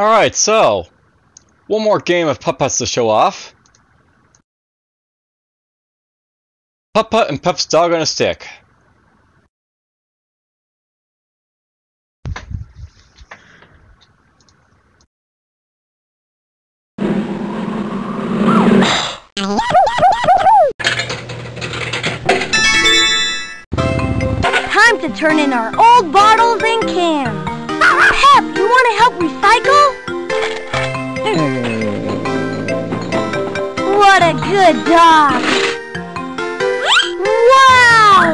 Alright, so, one more game of Putt-Putts to show off. Putt-Putt and Pep's Dog on a Stick. Time to turn in our old bottles and cans. Pep, you want to help recycle? Good dog! Wow!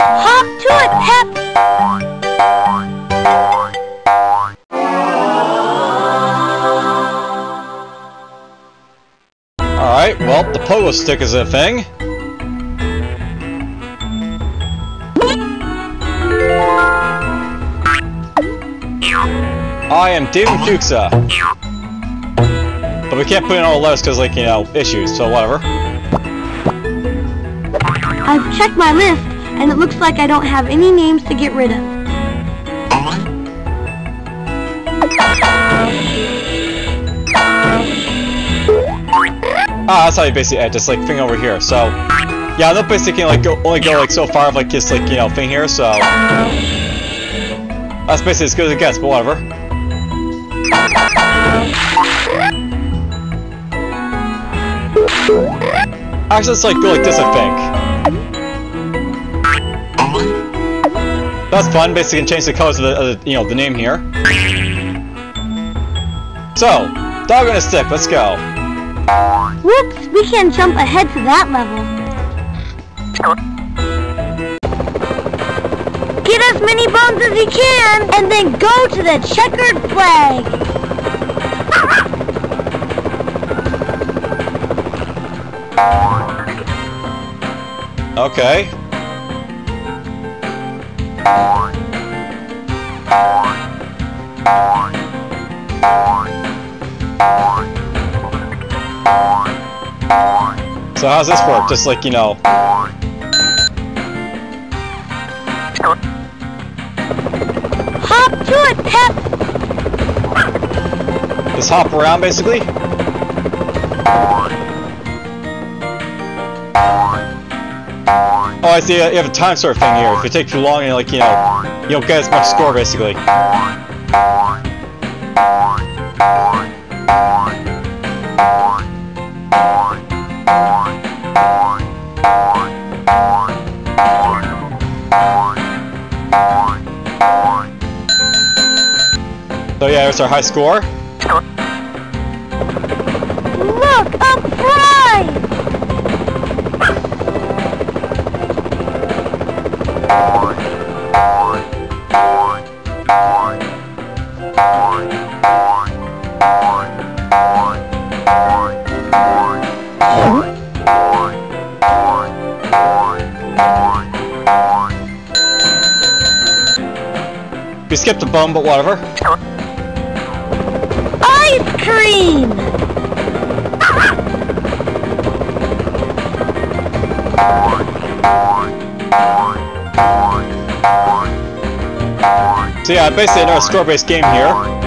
Hop to it, Pep! Alright, well, the pogo stick is a thing. I am Davion Fuxa. But we can't put in all the letters because, like, you know, issues, so whatever. I've checked my list, and it looks like I don't have any names to get rid of. Ah, that's how you basically add, just like thing over here. So, yeah, they'll basically like go only go like so far of like this like you know thing here. So that's basically as good as it gets. But whatever. Actually, let's like go like this. I think. That's fun. Basically, can change the colors of the, of the you know the name here. So, dog on a stick. Let's go. Whoops, we can't jump ahead to that level. Get as many bones as you can, and then go to the checkered flag. Okay. So how's this work? Just like, you know... Hop to it, Pep. Just hop around, basically? See. You have a time sort of thing here. If you take too long, and like, you know, you don't get as much score, basically. So yeah, there's our high score. Look, a prize! We skipped a bone, but whatever. Ice cream! So yeah, basically another score-based game here.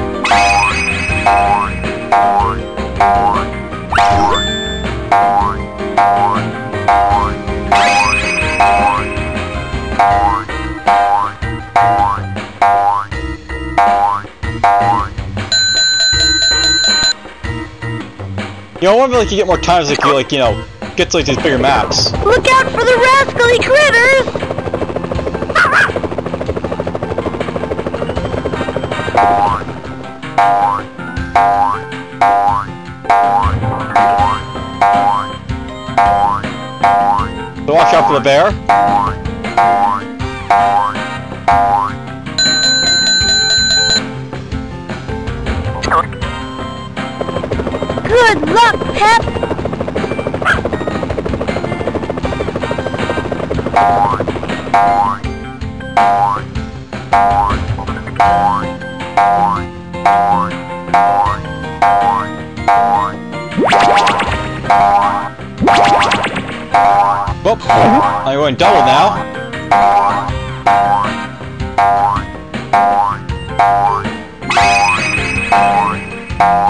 You know, I wonder like you get more times like you like, you know, get to like these bigger maps. Look out for the rascally critters! The bear. Whoop. I'm going double now.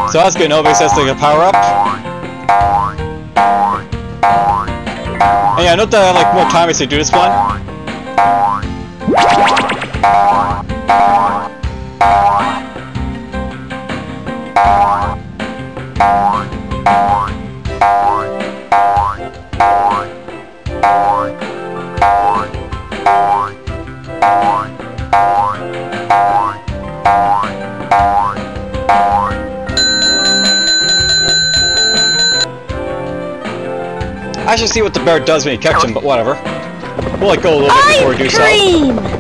So that's good. Nobody says like a power up. And yeah, note that I have like more time as I do this one. Should see what the bear does when you catch him, but whatever. We'll let go a little bit before we do Ice so. cream!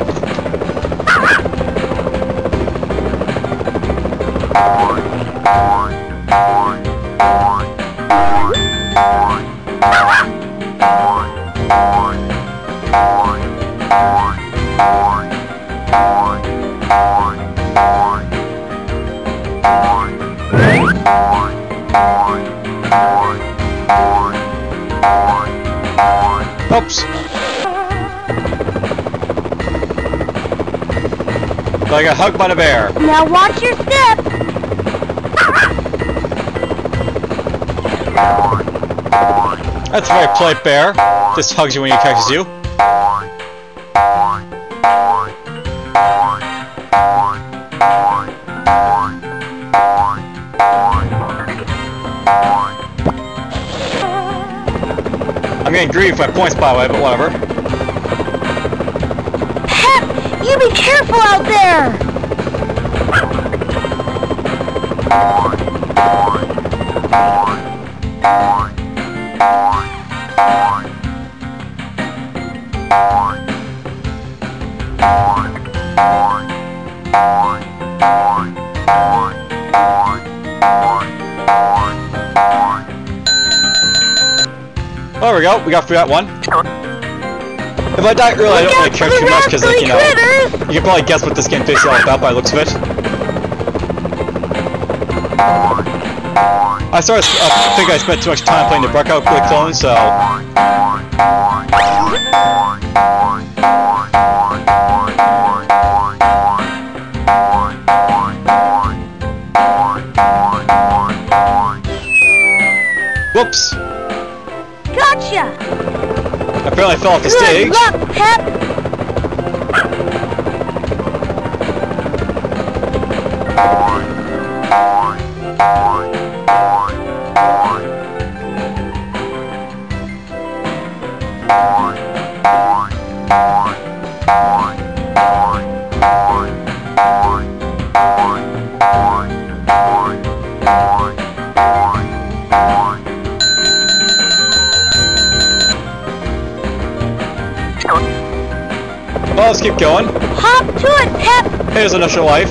I got hugged by the bear. Now watch your step! That's a very polite bear. Just hugs you when he catches you. I'm getting for points by the way, but whatever. Pep, you be careful out there! There we go, we got through that one. If I die early, I don't really care too much because, like, you know, critters! you can probably guess what this game basically all about by the looks of it. I started, I uh, think I spent too much time playing the Breakout clone, so whoops! I fell off the Good stage. luck, Pep! Well, let's keep going. Hop to it, Pep! Here's initial life.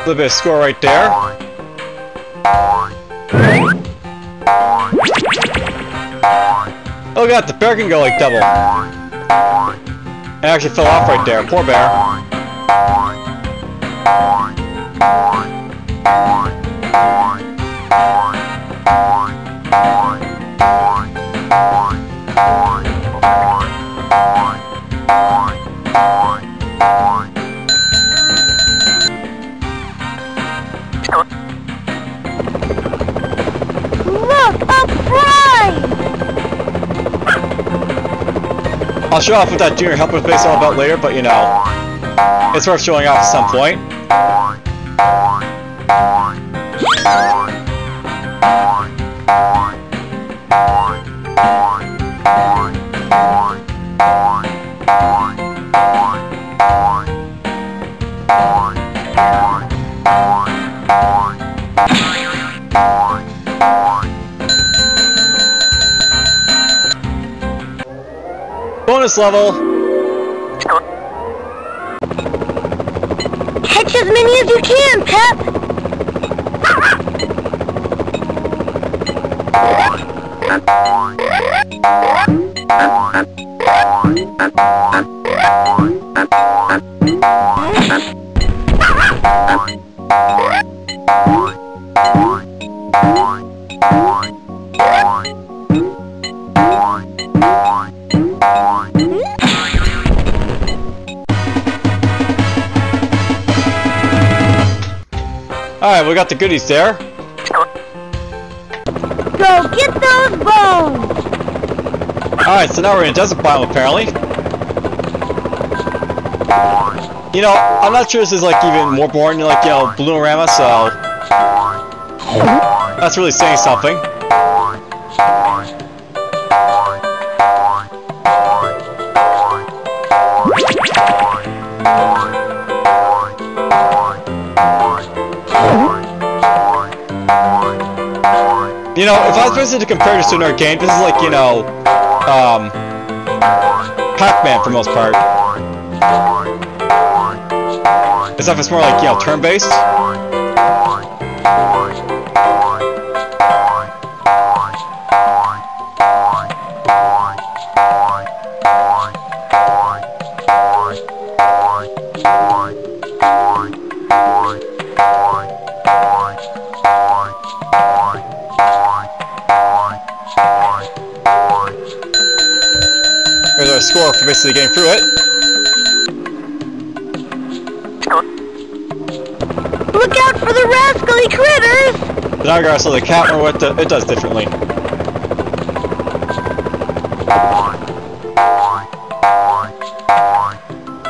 Little bit of score right there. Oh god, the bear can go like double. It actually fell off right there. Poor bear. Look, I'll show off what that junior helper face all about later, but you know, it's worth showing off at some point. Level. Catch as many as you can, Pep! got the goodies there. Go get those bones! Alright, so now we're in a desert biome apparently. You know, I'm not sure this is like even more boring than like, you know, Balloon-o-Rama, so... That's really saying something. You know, if I was supposed to compare this to another game, this is like, you know, um, Pac-Man for most part. Except it's more like, you know, turn-based. For getting through it. Look out for the rascally critters! Now regardless of the cat or what the, it does differently.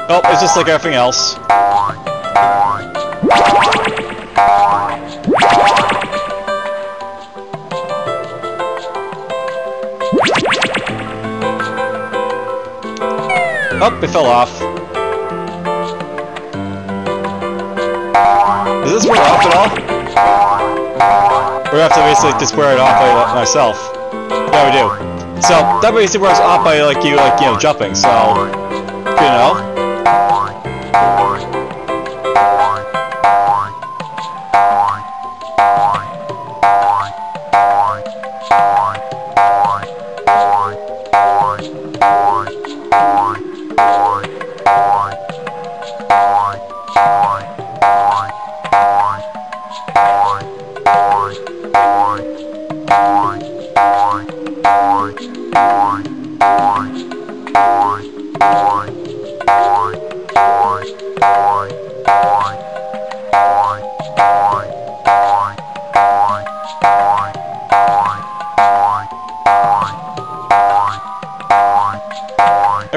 Oh, it's just like everything else. Oh, it fell off. Does this wear off at all? I have to basically just wear it off by myself? Yeah, we do. So, that basically wears off by, like, you, like, you know, jumping, so... You know?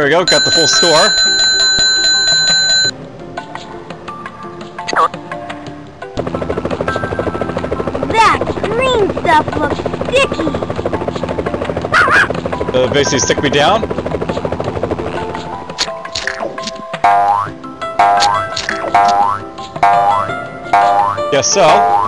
We go, got the full score. That green stuff looks sticky! Uh, basically stick me down. Guess so.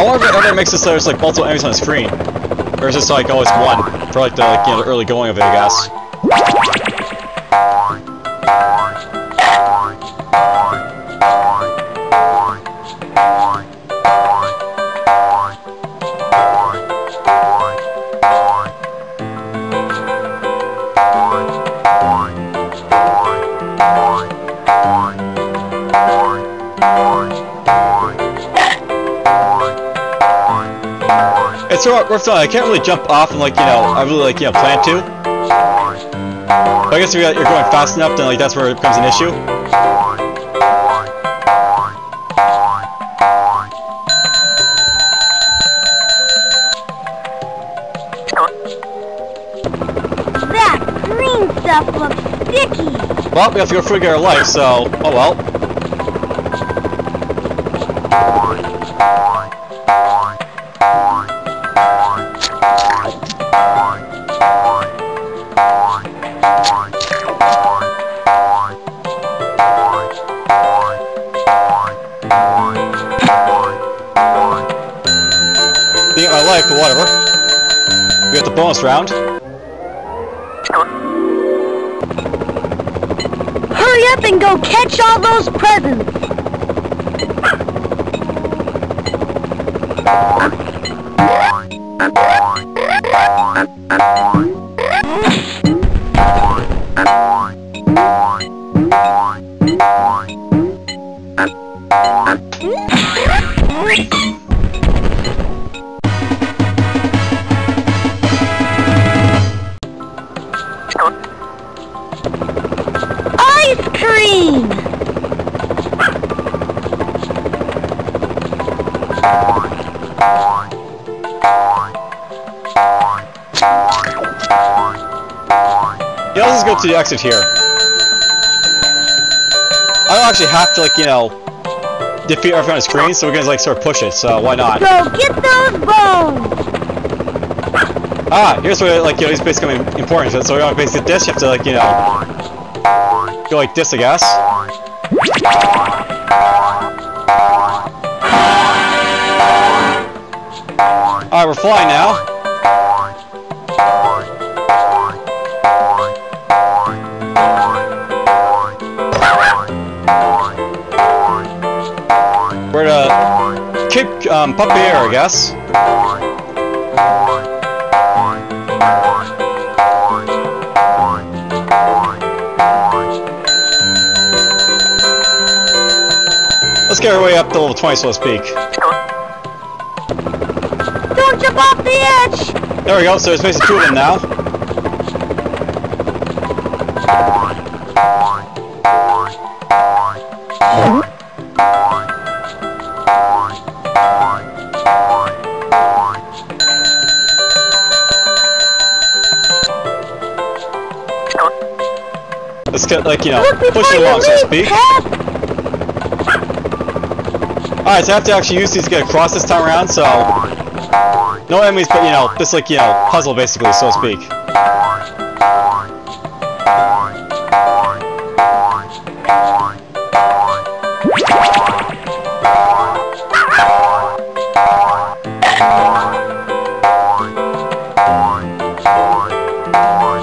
I wonder if it makes it so there's like multiple enemies on the screen. Or is this like always one? For like the like, you know, the early going of it, I guess. Worth. I can't really jump off and like, you know, I really like, you know, plan to. But I guess if you're you're going fast enough, then like that's where it becomes an issue. That green stuff looks sticky! Well, we have to go figure our life, so, oh well. Bonus round. Hurry up and go catch all those presents. Go to the exit here. I don't actually have to, like, you know, defeat everything on the screen, so we're gonna, like, sort of push it, so why not? Go get those bones! Ah, here's where, like, you know, it's basically important. So, we want to basically this, you have to, like, you know, go like this, I guess. Alright, we're flying now. Um, puppy air, I guess. Let's get our way up to level 20, so to speak. Don't jump off the edge! There we go, so there's basically two of them now. Like, you know, push it along, so to speak. Alright, so I have to actually use these to get across this time around, so... No enemies, but, you know, this, like, you know, puzzle, basically, so to speak.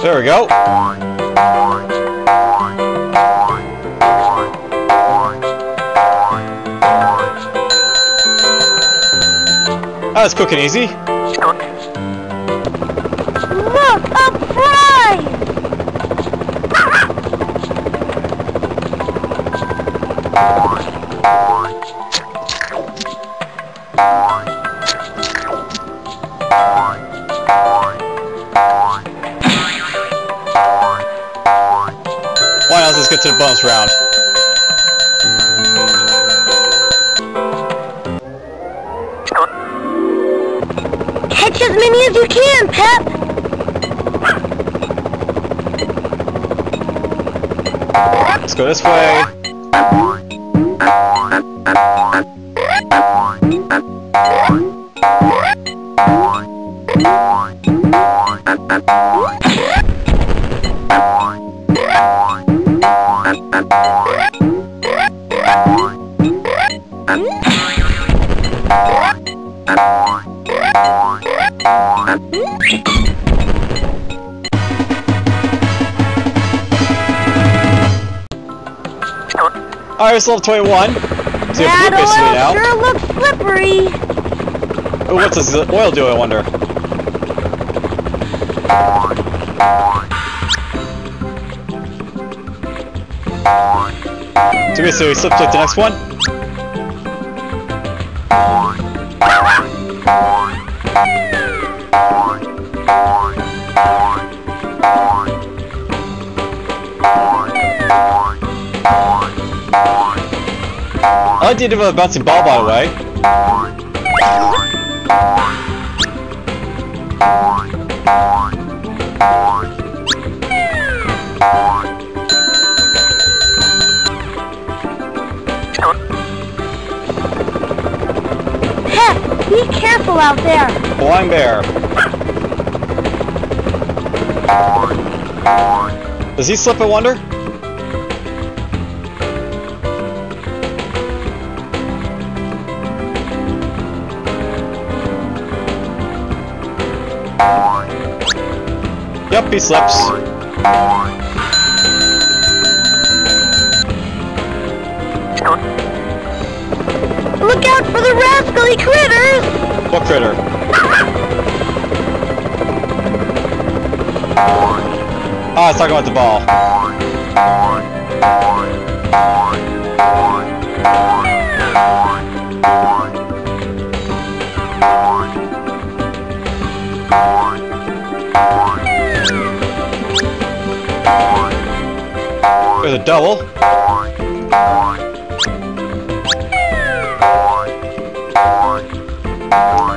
There we go. That's quick and easy. Look, a prize! Why not? Let's get to the bonus round. Let's go this way. It's level 21. So That oil sure looks slippery. Ooh, what's this oil do, I wonder? So basically, we slip to like, the next one. I like the a bouncing ball, by the way. Pep, be careful out there. Blind bear. Does he slip, I wonder? Yep, he slips. Look out for the rascally critters! What critter? Oh, it's talking about the ball. There's a double.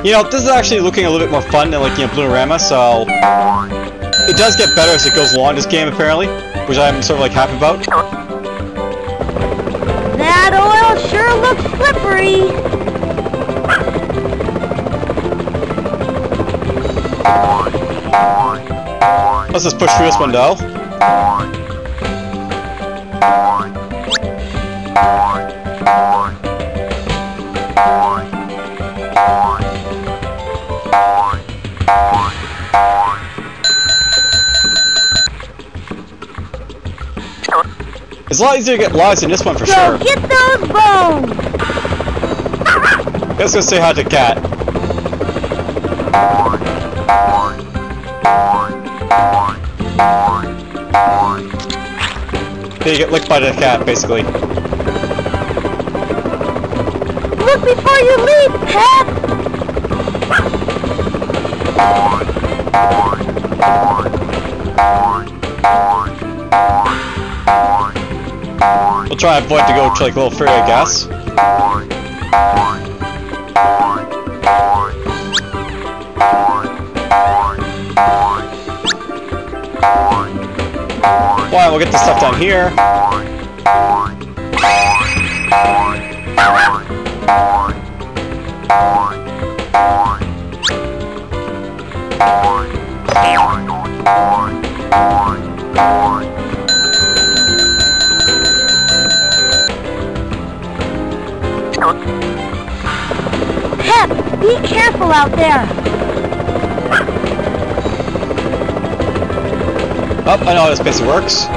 You know, this is actually looking a little bit more fun than like, you know, Balloon-o-Rama, so... It does get better as it goes along, this game, apparently, which I'm sort of, like, happy about. That oil sure looks slippery. Let's just push through this window. It's a lot easier to get lives in this one for So sure. get those bones. Let's go say hi to Cat. They get licked by the cat, basically. Look before you leap, Pep. We'll try and avoid to go to like a little further, I guess. Why? We'll get this stuff down here. Pep, be careful out there. Oh, I know how this basically works.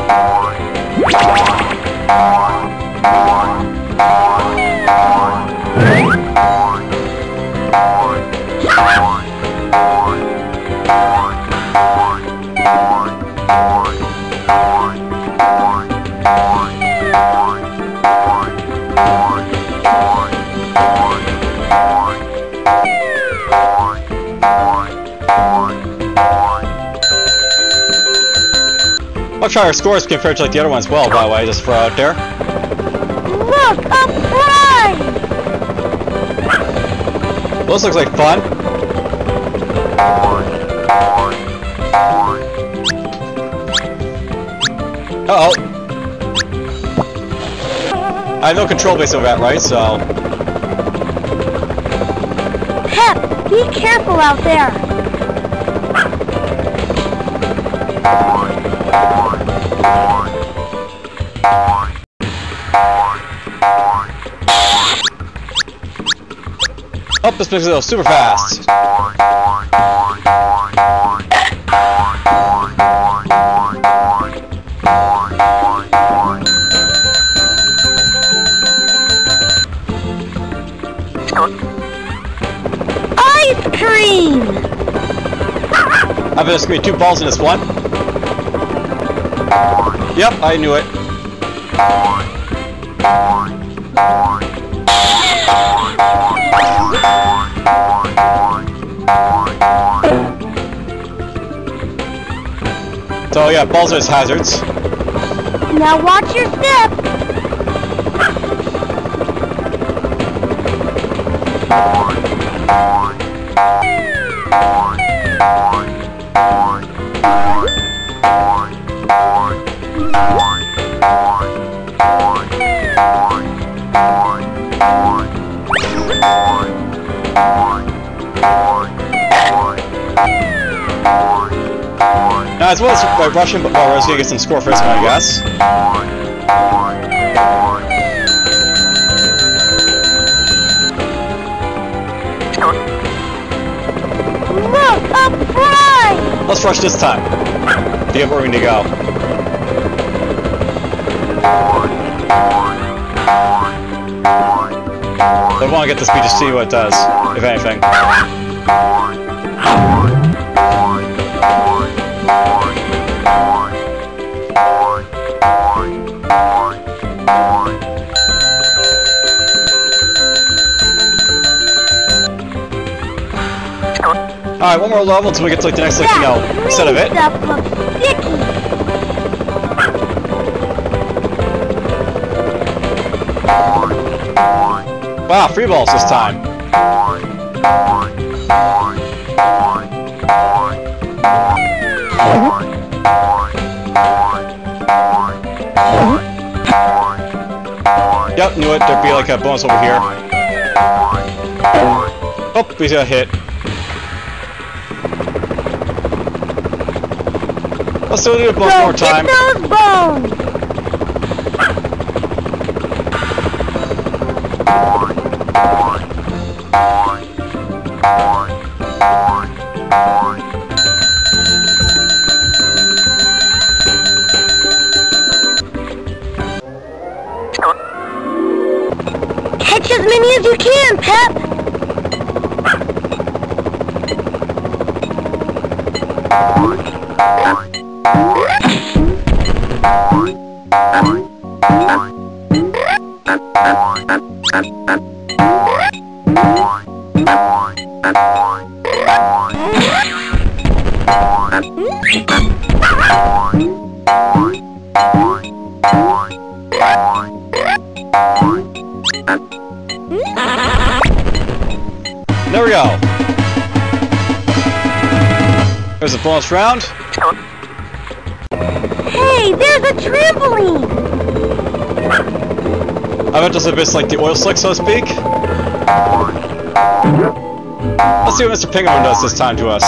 Try our scores compared to like the other ones well, by the way, just throw out there. Look, a! Those looks like fun. Uh oh. I have no control base over that, right? So Pep, be careful out there. Oh, this makes it super fast. Ice cream! I bet there's gonna be two balls in this one. Yep, I knew it. So yeah, balls are just hazards. Now watch your step. Now as well as by rushing, but well, we're just gonna get some score for this one, I guess. Look, a prize! let's rush this time. To get where we need to go. I want to get the speed to see what it does, if anything. Alright, one more level until we get to like the next like, you know, set of it. sticky. Wow, free balls this ah. time. Yep, knew it. There'd be like a bonus over here. Oh, we got hit. Let's still do it one more time. get those bones. Catch as many as you can, Pep. There Bonus round. Hey, there's a trampoline. I bet this a bit like the oil slick, so to speak. Let's see what Mr. Penguin does this time to us.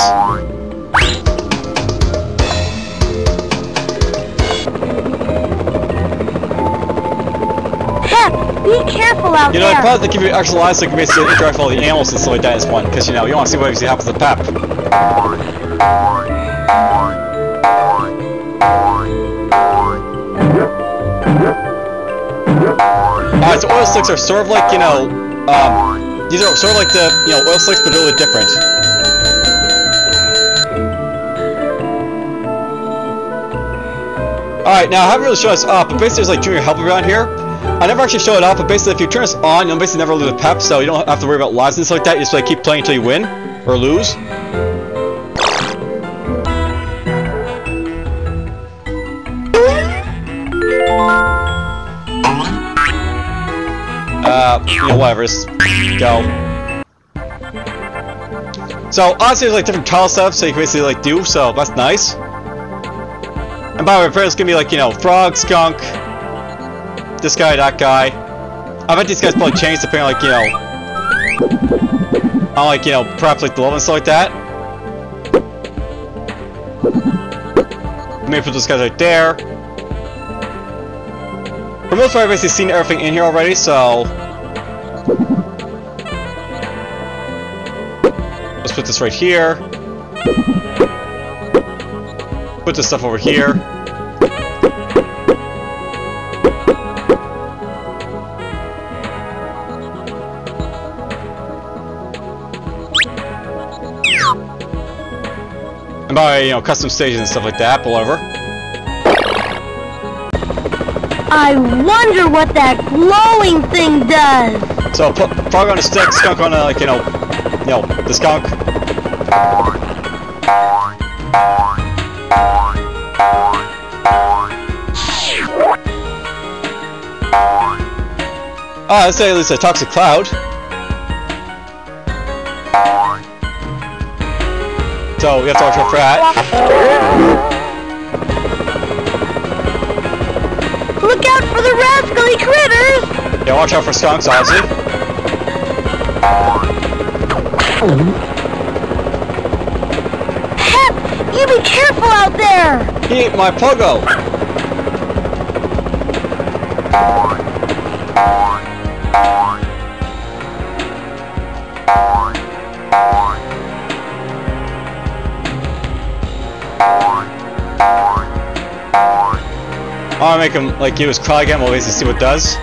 Pep, be careful out You know, there. I'd probably give you extra lives so you can basically interact with all the animals and stuff like that this one, because you know, you want to see what actually happens to the Pep. Alright, so oil slicks are sort of like, you know, um, these are sort of like the, you know, oil slicks, but a little different. Alright, now I haven't really shown this up, but basically there's like junior help around here. I never actually show it off, but basically if you turn this on, you'll basically never lose a pep, so you don't have to worry about lives and stuff like that. You just like keep playing until you win or lose. Uh, you know, whatever, just go. So honestly, there's like different tile stuff, so you can basically like do. So that's nice. And by the way, it's gonna be like you know, frog, skunk, this guy, that guy. I bet these guys probably changed depending on like you know, on like you know, perhaps like the level and stuff like that. Maybe put those guys right there. For most part, I've basically seen everything in here already, so let's put this right here. Put this stuff over here. And by, you know, custom stages and stuff like that, but whatever. I wonder what that glowing thing does. So, put frog on a stick, skunk on a, like, you know, you know, the skunk. Ah, let's say at least a toxic cloud. So, we have to watch out for that. Look out for the rascally critters! Yeah, watch out for skunks, obviously. Be careful out there! He ate my pogo! I wanna make him like use cry again, we'll basically see what does.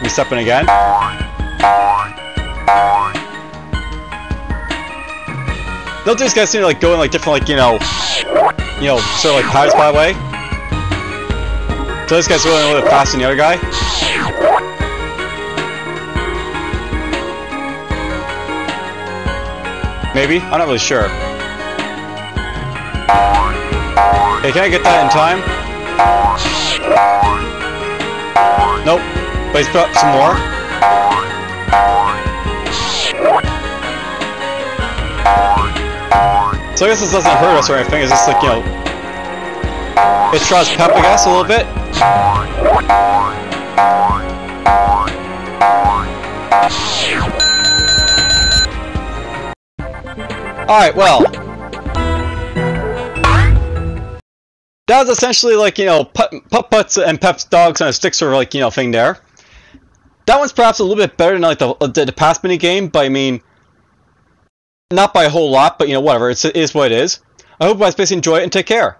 We step in again. Don't these guys seem to like go in like different like, you know, you know, sort of like paths, by way? So this guy's going a little faster than the other guy. Maybe? I'm not really sure. Hey, can I get that in time? Nope. But he's put some more. So I guess this doesn't hurt us or anything, it's just like, you know... It draws pep, I guess, a little bit. Alright, well. That was essentially like, you know, Putt Putt's and Pep's dogs on a stick sort of like, you know, thing there. That one's perhaps a little bit better than like the, the, the past mini game, but I mean, not by a whole lot, but you know, whatever, it's, it is what it is. I hope you guys basically enjoy it and take care.